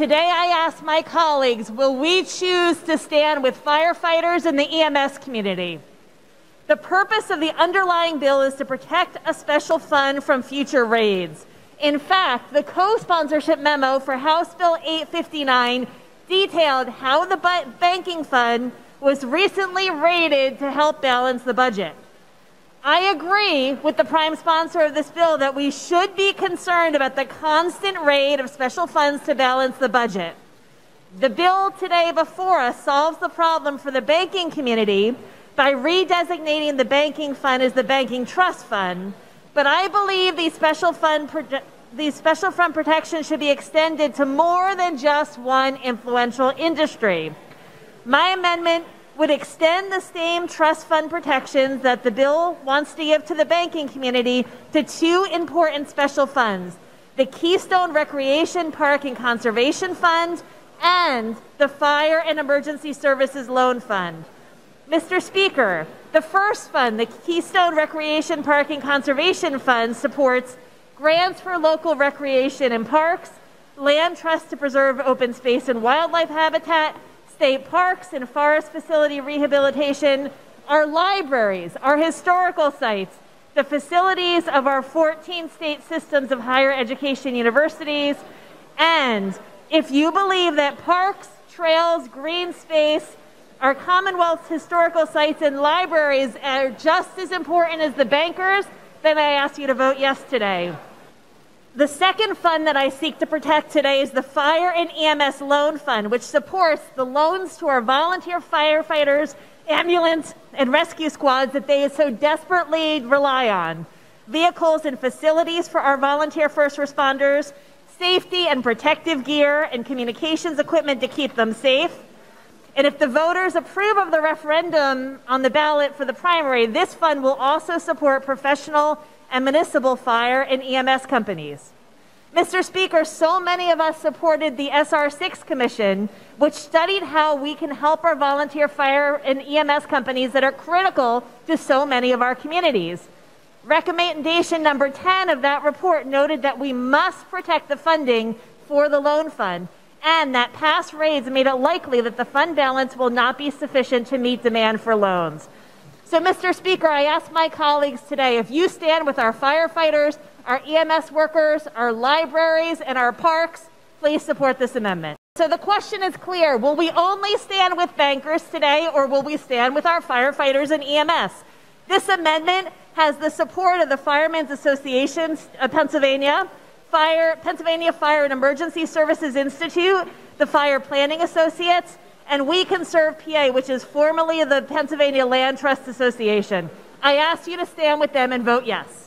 Today I ask my colleagues, will we choose to stand with firefighters and the EMS community? The purpose of the underlying bill is to protect a special fund from future raids. In fact, the co-sponsorship memo for House Bill 859 detailed how the banking fund was recently raided to help balance the budget. I agree with the prime sponsor of this bill that we should be concerned about the constant raid of special funds to balance the budget. The bill today before us solves the problem for the banking community by redesignating the banking fund as the banking trust fund, but I believe these special fund these special fund protections should be extended to more than just one influential industry. My amendment would extend the same trust fund protections that the bill wants to give to the banking community to two important special funds the Keystone Recreation Park and Conservation Fund and the Fire and Emergency Services Loan Fund. Mr. Speaker, the first fund, the Keystone Recreation Park and Conservation Fund, supports grants for local recreation and parks, land trusts to preserve open space and wildlife habitat, state parks and forest facility rehabilitation, our libraries, our historical sites, the facilities of our 14 state systems of higher education universities, and if you believe that parks, trails, green space, our Commonwealth's historical sites and libraries are just as important as the bankers, then I ask you to vote yes today. The second fund that I seek to protect today is the Fire and EMS Loan Fund, which supports the loans to our volunteer firefighters, ambulance, and rescue squads that they so desperately rely on, vehicles and facilities for our volunteer first responders, safety and protective gear and communications equipment to keep them safe. And if the voters approve of the referendum on the ballot for the primary, this fund will also support professional and municipal fire and EMS companies. Mr. Speaker, so many of us supported the SR6 Commission, which studied how we can help our volunteer fire and EMS companies that are critical to so many of our communities. Recommendation number 10 of that report noted that we must protect the funding for the loan fund and that past raids made it likely that the fund balance will not be sufficient to meet demand for loans. So, Mr. Speaker, I ask my colleagues today if you stand with our firefighters, our EMS workers, our libraries, and our parks, please support this amendment. So the question is clear Will we only stand with bankers today, or will we stand with our firefighters and EMS? This amendment has the support of the Firemen's Association of Pennsylvania, Fire, Pennsylvania Fire and Emergency Services Institute, the Fire Planning Associates, and We Conserve PA, which is formerly the Pennsylvania Land Trust Association. I ask you to stand with them and vote yes.